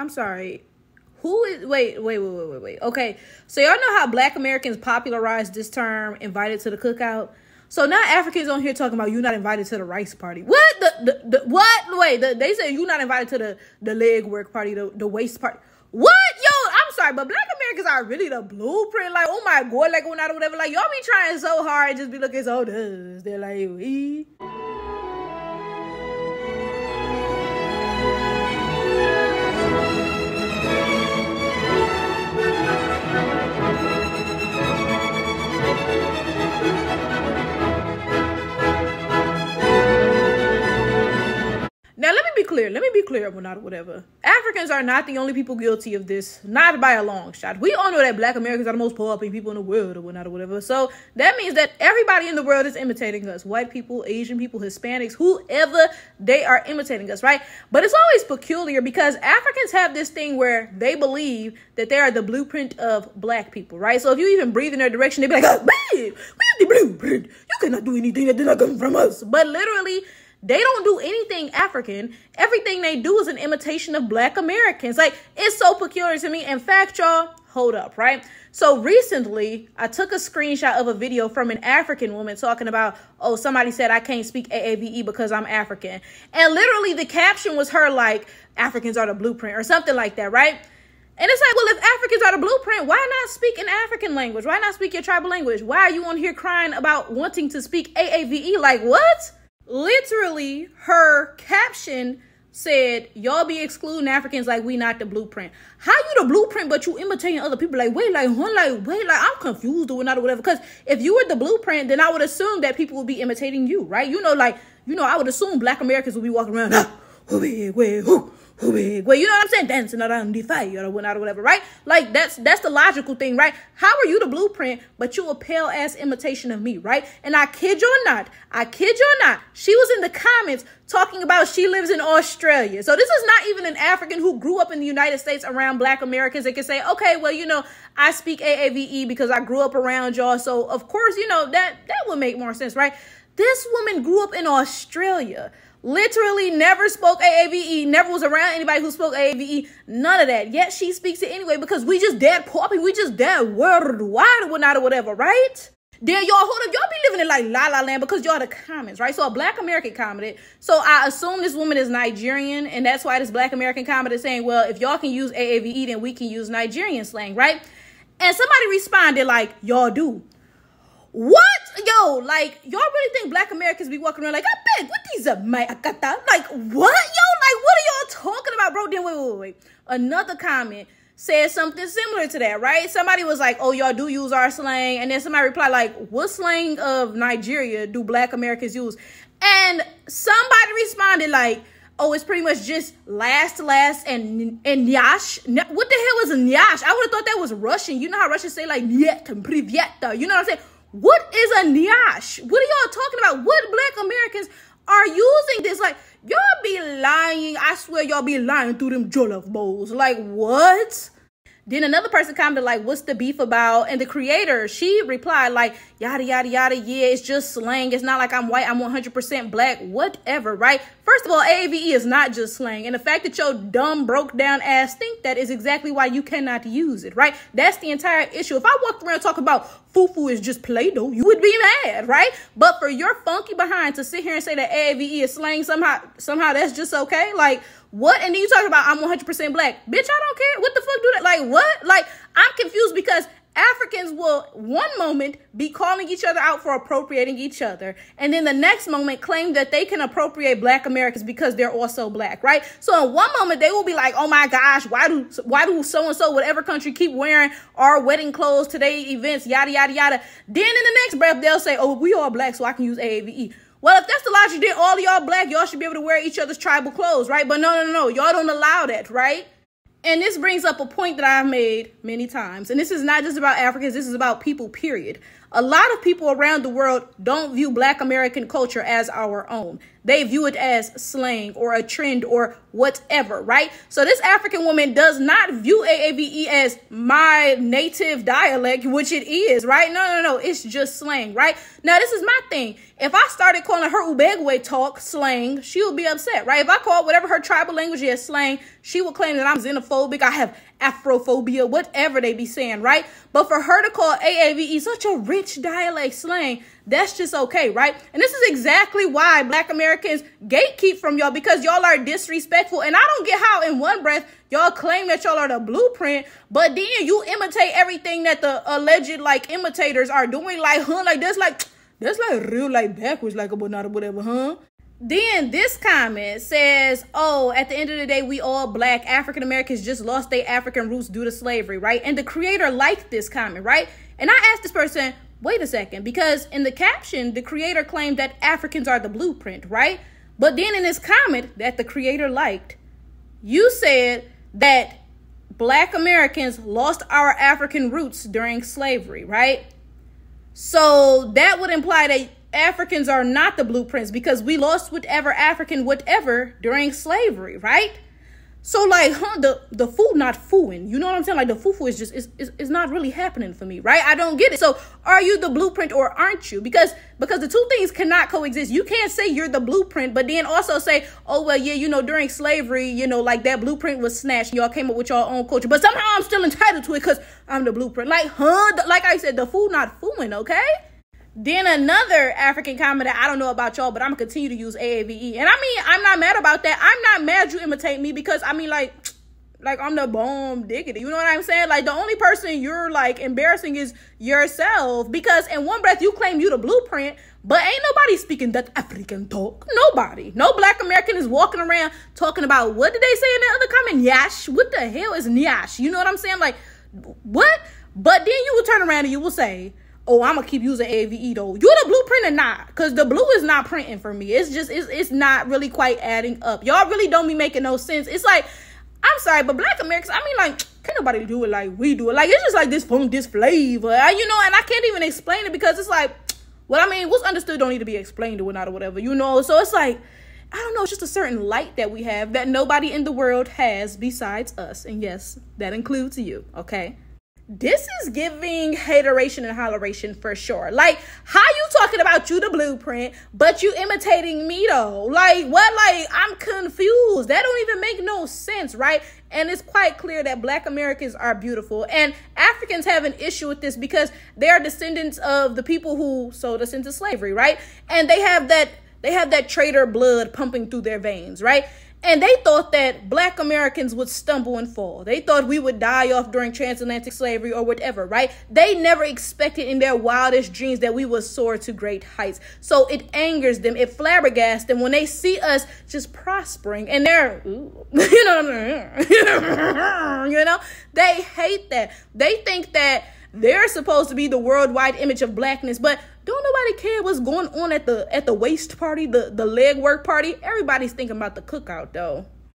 I'm sorry. Who is wait, wait, wait, wait, wait, wait. Okay. So y'all know how black Americans popularized this term invited to the cookout? So now Africans on here talking about you not invited to the rice party. What the, the, the what? Wait, the, they say you not invited to the the leg work party, the, the waist party. What? Yo, I'm sorry, but black Americans are really the blueprint. Like, oh my god, like oh, not whatever. Like y'all be trying so hard, just be looking so does. They're like, we. Clear. Clear, but not whatever. Africans are not the only people guilty of this, not by a long shot. We all know that Black Americans are the most poor people in the world, or whatnot, or whatever. So that means that everybody in the world is imitating us. White people, Asian people, Hispanics, whoever they are imitating us, right? But it's always peculiar because Africans have this thing where they believe that they are the blueprint of Black people, right? So if you even breathe in their direction, they'd be like, "Oh, babe, we have the blueprint. You cannot do anything that did not come from us." But literally they don't do anything African. Everything they do is an imitation of black Americans. Like, it's so peculiar to me. In fact, y'all, hold up, right? So recently, I took a screenshot of a video from an African woman talking about, oh, somebody said I can't speak AAVE because I'm African. And literally the caption was her like, Africans are the blueprint or something like that, right? And it's like, well, if Africans are the blueprint, why not speak an African language? Why not speak your tribal language? Why are you on here crying about wanting to speak AAVE? Like, what? Literally her caption said y'all be excluding africans like we not the blueprint. How you the blueprint but you imitating other people? Like wait like huh, like wait like i'm confused or not or whatever. Because if you were the blueprint then i would assume that people would be imitating you right? You know like you know i would assume black americans would be walking around ah, who, who, well, you know what I'm saying? Dancing around the fire or whatnot or whatever, right? Like that's that's the logical thing, right? How are you the blueprint, but you a pale ass imitation of me, right? And I kid you not, I kid you not, she was in the comments talking about she lives in Australia. So this is not even an African who grew up in the United States around black Americans that can say, okay, well, you know, I speak AAVE because I grew up around y'all. So of course, you know, that that would make more sense, right? This woman grew up in Australia literally never spoke AAVE, never was around anybody who spoke AAVE, none of that. Yet she speaks it anyway because we just dead poppy, we just dead worldwide or whatnot or whatever, right? Then y'all hold up, y'all be living in like la la land because y'all the comments, right? So a black American commented. So I assume this woman is Nigerian, and that's why this black American commented saying, Well, if y'all can use AAVE, then we can use Nigerian slang, right? And somebody responded like, Y'all do. What? Yo, like, y'all really think black Americans be walking around like, I my akata? Like, what? Yo, like, what are y'all talking about, bro? Then wait, wait, wait. Another comment said something similar to that, right? Somebody was like, oh, y'all do use our slang. And then somebody replied, like, what slang of Nigeria do black Americans use? And somebody responded, like, oh, it's pretty much just last, last, and and nyash. What the hell is a nyash? I would have thought that was Russian. You know how Russians say like privyet, You know what I'm saying? What is a nyash? What are y'all talking about? What black Americans are using this? Like, y'all be lying. I swear y'all be lying through them jollof bowls. Like, what? Then another person commented like, "What's the beef about?" And the creator, she replied like, "Yada yada yada. Yeah, it's just slang. It's not like I'm white. I'm 100% black. Whatever, right?" First of all, AAVE is not just slang, and the fact that your dumb, broke down ass think that is exactly why you cannot use it, right? That's the entire issue. If I walked around talking about fufu is just Play-Doh, you would be mad, right? But for your funky behind to sit here and say that AAVE is slang somehow, somehow that's just okay. Like, what? And then you talk about I'm 100% black. Bitch, I don't care. What the fuck do that? Like, what? Like, I'm confused because Africans will one moment be calling each other out for appropriating each other, and then the next moment claim that they can appropriate black Americans because they're also black, right? So in one moment they will be like, "Oh my gosh, why do why do so and so whatever country keep wearing our wedding clothes today events, yada yada yada." Then in the next breath they'll say, "Oh, we all black, so I can use AAVE." Well, if that's the logic, then all y'all black, y'all should be able to wear each other's tribal clothes, right? But no, no, no, no. Y'all don't allow that, right? And this brings up a point that I've made many times. And this is not just about Africans, this is about people, period. A lot of people around the world don't view Black American culture as our own. they view it as slang or a trend or whatever, right? So this African woman does not view AAVE as my native dialect, which it is, right? No, no, no. It's just slang, right? Now, this is my thing. If I started calling her Ubegwe talk slang, she would be upset, right? If I call whatever her tribal language is slang, she would claim that I'm xenophobic. I have Afrophobia, whatever they be saying, right? But for her to call AAVE such a rich dialect slang, that's just okay, right? And this is exactly why black Americans gatekeep from y'all because y'all are disrespectful. And I don't get how in one breath y'all claim that y'all are the blueprint, but then you imitate everything that the alleged like imitators are doing, like huh, like that's like that's like real like backwards, like a banana, whatever, huh? Then this comment says, Oh, at the end of the day, we all black African Americans just lost their African roots due to slavery, right? And the creator liked this comment, right? And I asked this person, wait a second, because in the caption, the creator claimed that Africans are the blueprint, right? But then in this comment that the creator liked, you said that black Americans lost our African roots during slavery, right? So that would imply that Africans are not the blueprints because we lost whatever African whatever during slavery, right? So like, huh, the the food not fooing. You know what I'm saying? Like the foo-foo is just is, is is not really happening for me, right? I don't get it. So are you the blueprint or aren't you? Because because the two things cannot coexist. You can't say you're the blueprint, but then also say, oh well, yeah, you know, during slavery, you know, like that blueprint was snatched. Y'all came up with your own culture, but somehow I'm still entitled to it because I'm the blueprint. Like, huh? Like I said, the food not fooling, okay? Then another African that I don't know about y'all, but I'm gonna continue to use AAVE. And I mean, I'm not mad about that. I'm not mad you imitate me because I mean, like, like I'm the bomb diggity. You know what I'm saying? Like the only person you're like embarrassing is yourself because in one breath you claim you the blueprint, but ain't nobody speaking that African talk. Nobody. No black American is walking around talking about what did they say in the other comment? Yash. What the hell is Nyash? You know what I'm saying? Like, what? But then you will turn around and you will say, oh, I'm gonna keep using AAVE though. You the blueprint or not? Cause the blue is not printing for me. It's just it's it's not really quite adding up. Y'all really don't be making no sense. It's like I'm sorry, but Black Americans. I mean, like can't nobody do it like we do it. Like it's just like this funk, this flavor, you know. And I can't even explain it because it's like, well, I mean, what's understood don't need to be explained or not or whatever, you know. So it's like. I don't know, it's just a certain light that we have that nobody in the world has besides us. And yes, that includes you, okay? This is giving hateration and holleration for sure. Like, how you talking about you the blueprint, but you imitating me though? Like, what? Like, I'm confused. That don't even make no sense, right? And it's quite clear that black Americans are beautiful. And Africans have an issue with this because they are descendants of the people who sold us into slavery, right? And they have that they have that traitor blood pumping through their veins, right? And they thought that black Americans would stumble and fall. They thought we would die off during transatlantic slavery or whatever, right? They never expected in their wildest dreams that we would soar to great heights. So it angers them, it flabbergasts them when they see us just prospering and they're, you know, you know, they hate that. They think that they're supposed to be the worldwide image of blackness, but don't nobody care what's going on at the at the waist party, the the leg work party. Everybody's thinking about the cookout though.